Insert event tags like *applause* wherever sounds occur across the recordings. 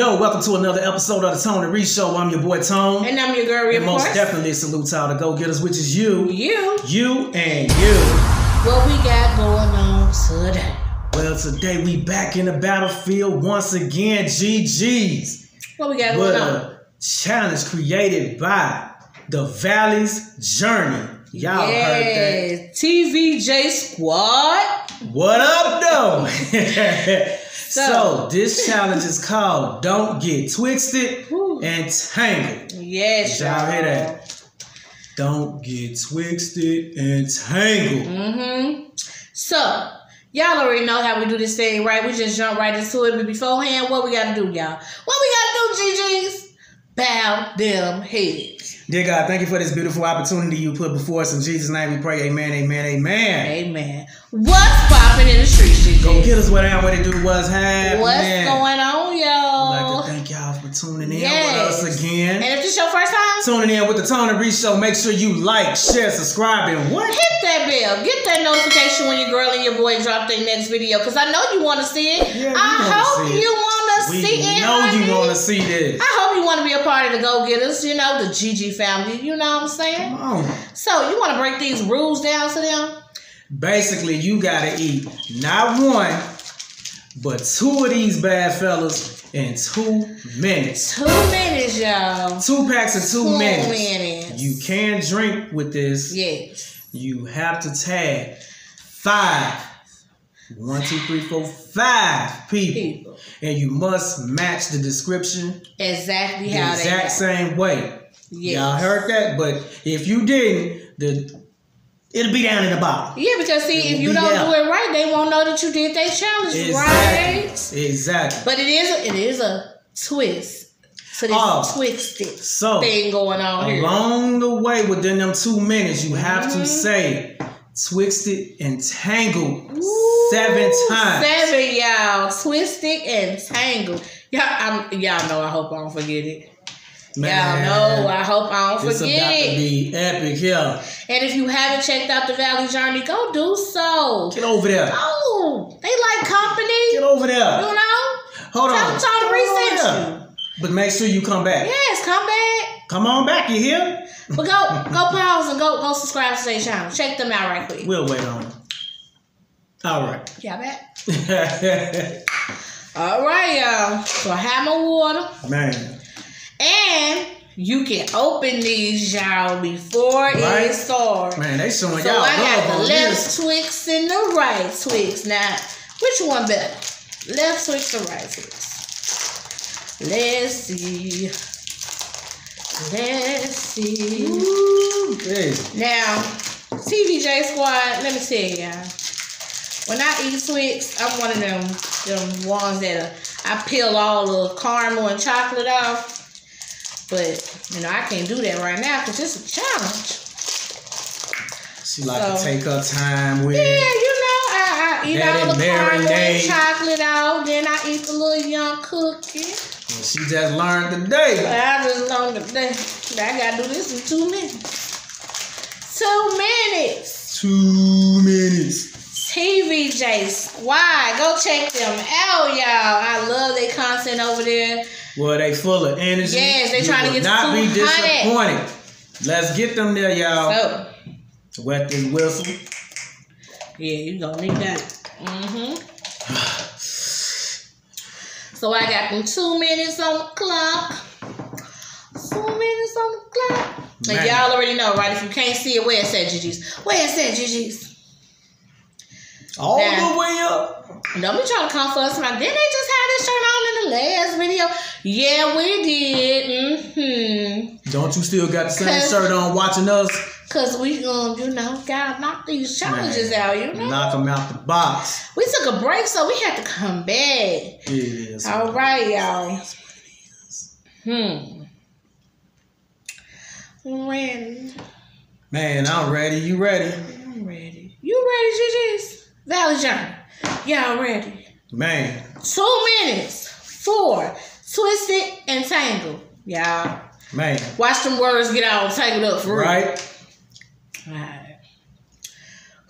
Yo, welcome to another episode of the Tone and Ree Show. I'm your boy Tone. And I'm your girl, And most course. definitely salute to all the go getters, which is you, You. you, and you. What we got going on today? Well, today we back in the battlefield once again. GG's. What we got What going on? a challenge created by the Valley's Journey. Y'all heard that. Yes, TVJ Squad. What up, though? *laughs* so, this challenge is called Don't Get Twisted and Tangled. Yes, y'all hear that? Don't get twisted and tangled. Mm-hmm. So, y'all already know how we do this thing, right? We just jump right into it. But beforehand, what we gotta do, y'all? What we gotta do, GG's? Bow them heads. Dear God, thank you for this beautiful opportunity you put before us. In Jesus' name we pray. Amen, amen, amen. Amen. What's popping in the streets, GG's? Go get us what I what it do what's happening. What's going on, I'd y'all? like to thank y'all for tuning in Yes. with us again. And if this your first time, Tuning in with the Tone and Ree Show. Make sure you like, share, subscribe, and what? hit that bell. Get that notification when your girl and your boy drop their next video. Because I know you want to see it. Yeah, I hope you want We see know you want to see this. I hope you want to be a part of the Go Getters, you know, the GG family. You know what I'm saying? Come on. So, you want to break these rules down to them? Basically, you gotta eat not one, but two of these bad fellas in two minutes. Two minutes, y'all. Two packs in two Two minutes. minutes. You can drink with this. Yes. You have to tag five. One, two, three, four, five people. People. And you must match the description Exactly the how they exact same way. Yes. Y'all heard that? But if you didn't, the it'll be down in the bottom. Yeah, because see, It if you don't there. do it right, they won't know that you did that challenge Exactly. right. Exactly. But it is a, it is a twist to this Oh. twisted So thing going on here. along the way within them two minutes, you have to Mhm. say twisted and tangled Ooh, seven times. Seven, y'all. Twisted and tangled. Y'all, I'm, y'all know. I hope I don't forget it. Man, Y'all know. I hope I don't It's forget about to it. be epic here. And if you haven't checked out the Valley Journey, go do so. Get over there. Oh, they like company. Get over there. You know. Hold Tell on. them to reset there. But make sure you come back. Yes, come back. Come on back, you hear? But go go pause and go go subscribe to their channel. Check them out right quick. We'll wait on it. All right. *laughs* Y'all back? *laughs* All right, y'all. So I have my water. Man. And you can open these, y'all, before Right. it starts. Man, they showing So y'all So I got the left this. Twix and the right Twix. Now, which one better? Left Twix or right Twix? Let's see. Let's see. Ooh, baby. Now, TVJ Squad, let me tell y'all. When I eat Twix, I'm one of them them ones that uh, I peel all the caramel and chocolate off. But, you know, I can't do that right now because it's a challenge. She like to take her time with Yeah, you know, I, I eat all the caramel and chocolate off. Then I eat the little young cookie. And She just learned today. I just today that I gotta do this in two minutes. Two minutes. Two minutes. TVJ Squad. Go check them out, y'all. I love their content over there. Well, they full of energy. Yes, they trying to get not be disappointed. Let's get them there, y'all. So, Wet this whistle. yeah, you gonna need that. Mm-hmm. *sighs* So I got them two minutes on the clock. Minutes on the clock. Man. y'all already know, right? If you can't see it, where it said GG's. Where it said GG's. All Now- the way up. Don't be trying to come for us. Man. Didn't they just have this shirt on in the last video? Yeah, we did. Mm-hmm. Don't you still got the same shirt on watching us? Cause we um, you know, gotta knock these challenges out, you know. Knock them out the box. We took a break, so we had to come back. It is. All right, y'all. Hmm. I'm. Man, I'm ready. You ready? I'm ready. You ready, GG's? Valley Journey. Y'all ready? Man. Two minutes. Four. Twisted and tangled. Y'all. Man. Watch them words get all tangled up for real. Right? Alright.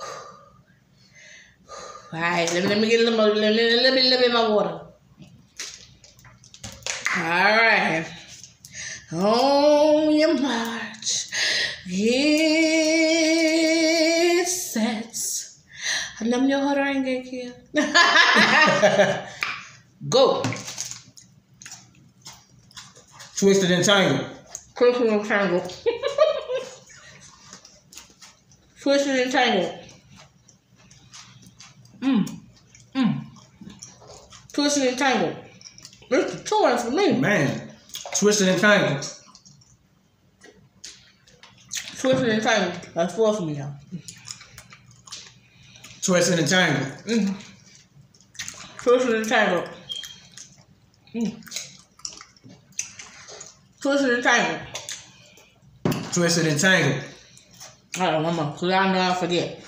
*sighs* Alright, let me, let me get a little, more- let me- let me- little bit, little bit more water. All right. On your march. Get set. Alam niyo orang yang kayak Go. Twisted and tangled. Twisted and tangled. *laughs* Twisted and tangled. Mm. Mm. Twisted and tangled. It's the choice for me. Man, twisted and tangled. Twisted and tangled. That's four for me now. Twisted and tangled. Mm. Twisted and tangled. Mm. Twisted and tangled. Twisted and tangled. Right, one more, because I know I forget.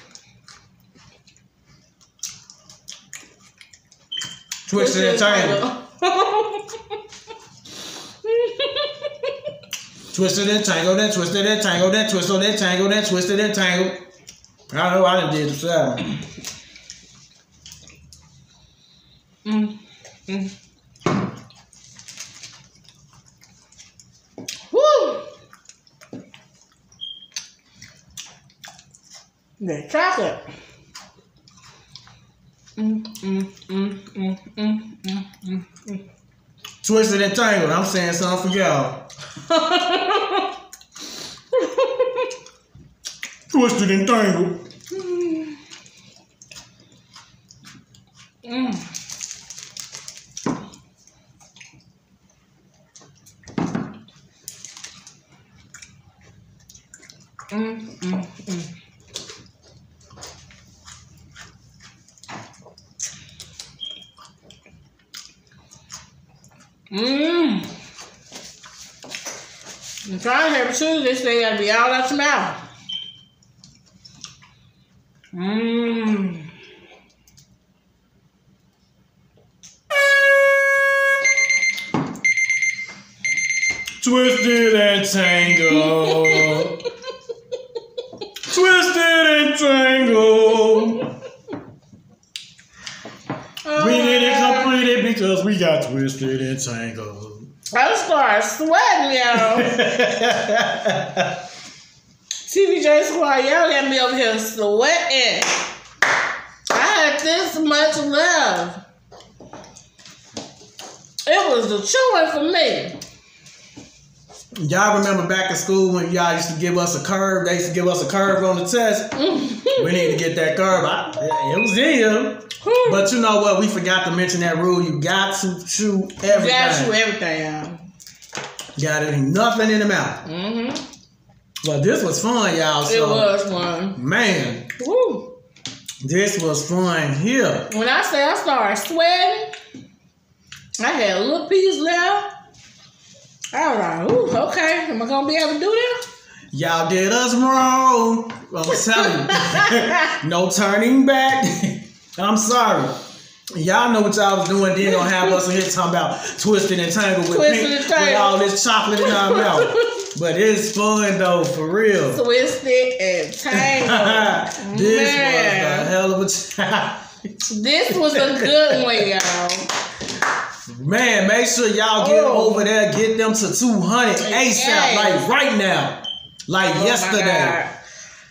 Twisted and tangled. Twisted and tangled, then twisted and tangled, then twisted and tangled, then twisted and tangled. I don't know. I done did the seven. mm. Mm. Woo! The chocolate. Mm, mm, mm, mm, mm, mm, mm, mm. Twisted and tangled. I'm saying something for y'all. Twisted and tangled. Mm. Mm, Mmm. I'm trying to have a this thing gotta be all out your mouth. Mmm. Twisted and tangled. *laughs* Twisted and tangled. We didn't complete it because we got twisted and tangled. I started sweating, *laughs* y'all. TVJ Squad, y'all got me over here sweating. I had this much love. It was the chewing for me. Y'all remember back in school when y'all used to give us a curve? They used to give us a curve on the test. *laughs* we need to get that curve. I, it was in. But you know what? We forgot to mention that rule. You got to chew everything. You gotta chew everything, y'all. Got it. Nothing in the mouth. Mm-hmm. But this was fun, y'all. It So, was one. man, Woo. this was fun here. When I say I started sweating, I had a little piece left. I was like, ooh, okay, am I gonna be able to do this? Y'all did us wrong. I'm telling you. *laughs* *laughs* no turning back. *laughs* I'm sorry. Y'all know what y'all was doing. Then gonna have us in here talking about twisted and tangled with pink, and tangled. with all this chocolate in our *laughs* mouth. But it's fun though, for real. Twisted and *laughs* tangled. this Man. was a hell of a time. This was a good one, y'all. Man, make sure y'all get Oh. over there, get them to 200 ASAP, Yes. like right now. Like Oh yesterday.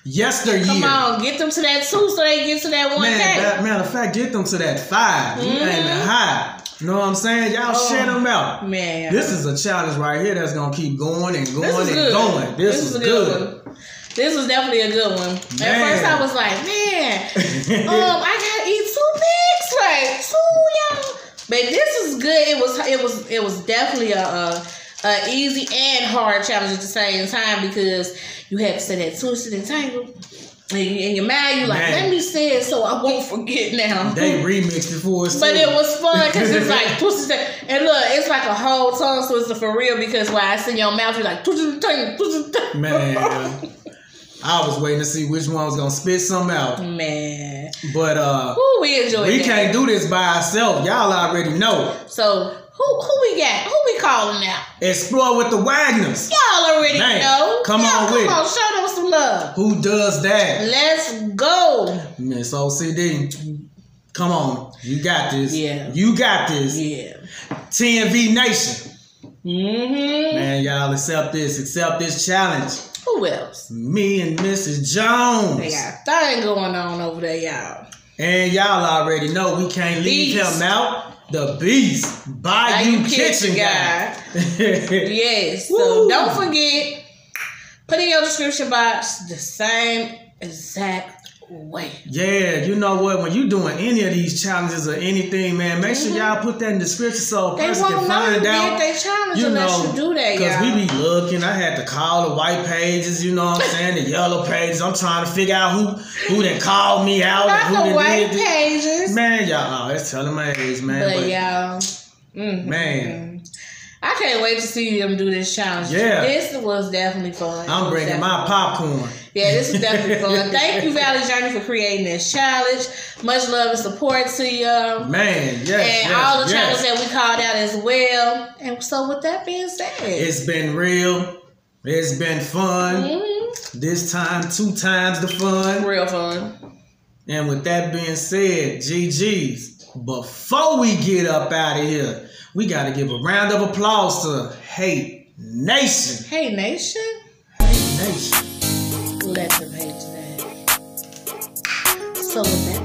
Yesteryear. Come on, get them to that two so they get to that one Man, that, matter of fact, get them to that 5 You Mhm. aiming high. You know what I'm saying? Y'all Oh. share them out. Man, This is a challenge right here that's gonna keep going and going This is and good. going. This, is, a good. one. This was definitely a good one. At first, I was like, man, *laughs* um, I gotta eat two pigs, like two, y'all. But this is good. It was, it was, it was definitely a, a, easy and hard challenge at the same time because you have to say that twisted and tangled. And in your mind, you like, Man. let me say it so I won't forget now. they remixed it for us. But too. it was fun because it's *laughs* like twisted and look, it's like a whole tongue twister for real because when I see your mouth, you're like twisted tongue, twisted tongue. Man. *laughs* I was waiting to see which one was gonna spit some out. Man, But uh who we enjoyed we that. can't do this by ourselves. Y'all already know. So who who we got? Who we calling out? Explore with the Wagners. Y'all already Man, know. come Y'all on come with it. on, show them some love. Who does that? Let's go. Miss OCD. Come on. You got this. Yeah. You got this. Yeah. T&V Nation. Mm-hmm. Man, y'all accept this, accept this challenge. Who else? Me and Mrs. Jones. They got a thing going on over there, y'all. And y'all already know we can't leave Beast. him out. The Beast, Bayou Bayou Kitchen, Kitchen Guy. *laughs* Yes. So Woo. don't forget, put in your description box the same exact way. yeah, you know what? When you doing any of these challenges or anything, man, make sure y'all put that in the description so Mm-hmm. They person can know find out. they challenge you unless know, you do that, Because we be looking. I had to call the white pages, you know what I'm saying? The yellow pages. I'm trying to figure out who who done called me out and who the white did pages. Man, y'all, oh, it's telling my age, man. But, but y'all, mhm. Man. I can't wait to see them do this challenge. Yeah. This was definitely fun. I'm bringing my popcorn. Yeah, this is definitely *laughs* fun. Thank you, Valley Journey, for creating this challenge. Much love and support to you. Man, yes, and yes, all the yes. channels that we called out as well. And so, with that being said, It's been real. It's been fun. mhm, This time, two times the fun. real fun. And with that being said, GG's, before we get up out of here, we got to give a round of applause to Hate Nation. Hey, Nation, Hate Nation. let them hate today. So, with that